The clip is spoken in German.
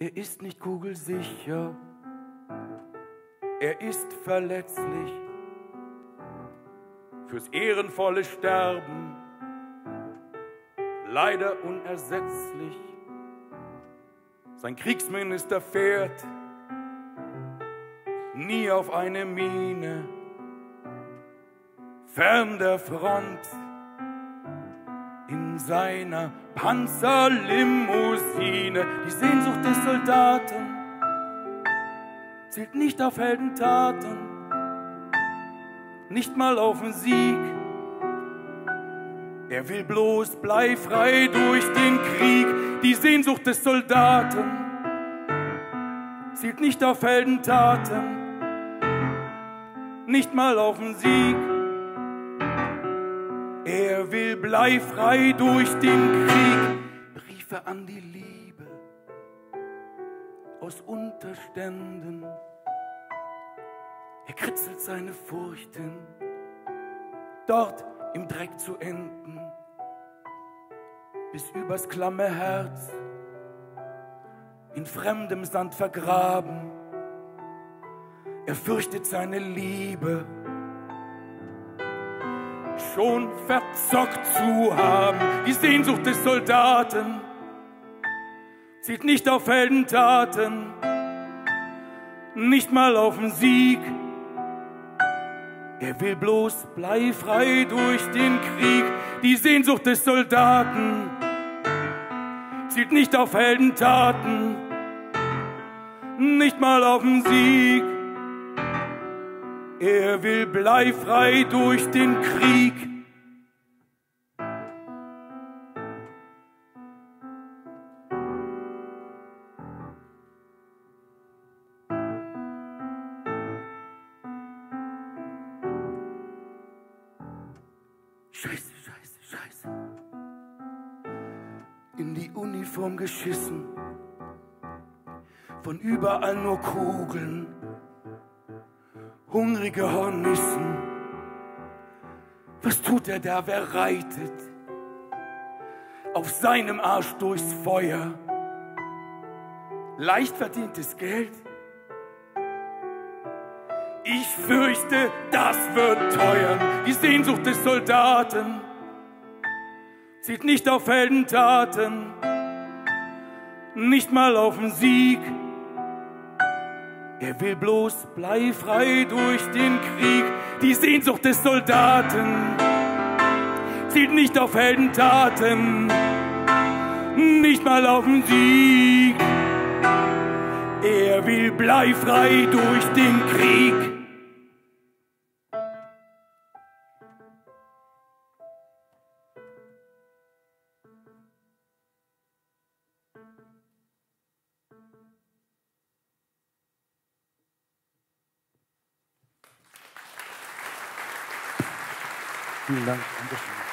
Er ist nicht kugelsicher, er ist verletzlich. Fürs ehrenvolle Sterben, leider unersetzlich. Sein Kriegsminister fährt nie auf eine Mine, fern der Front in seiner Panzerlimousine. Die Sehnsucht des Soldaten zielt nicht auf Heldentaten, nicht mal auf den Sieg. Er will bloß bleifrei durch den Krieg. Die Sehnsucht des Soldaten zielt nicht auf Heldentaten, nicht mal auf den Sieg. Er will bleifrei durch den Krieg. Briefe an die Liebe aus Unterständen. Er kritzelt seine Furchten, dort im Dreck zu enden, bis übers klamme Herz in fremdem Sand vergraben. Er fürchtet seine Liebe schon verzockt zu haben. Die Sehnsucht des Soldaten zieht nicht auf Heldentaten, nicht mal auf den Sieg. Er will bloß bleifrei durch den Krieg. Die Sehnsucht des Soldaten zielt nicht auf Heldentaten, nicht mal auf den Sieg. Er will bleifrei durch den Krieg. Scheiße, scheiße, scheiße. In die Uniform geschissen, von überall nur Kugeln hungrige Hornissen. Was tut er da? Wer reitet auf seinem Arsch durchs Feuer? Leicht verdientes Geld? Ich fürchte, das wird teuer. Die Sehnsucht des Soldaten zieht nicht auf Heldentaten, nicht mal auf den Sieg. Er will bloß bleifrei durch den Krieg. Die Sehnsucht des Soldaten zielt nicht auf Heldentaten, nicht mal auf den Sieg. Er will bleifrei durch den Krieg. 嗯，那。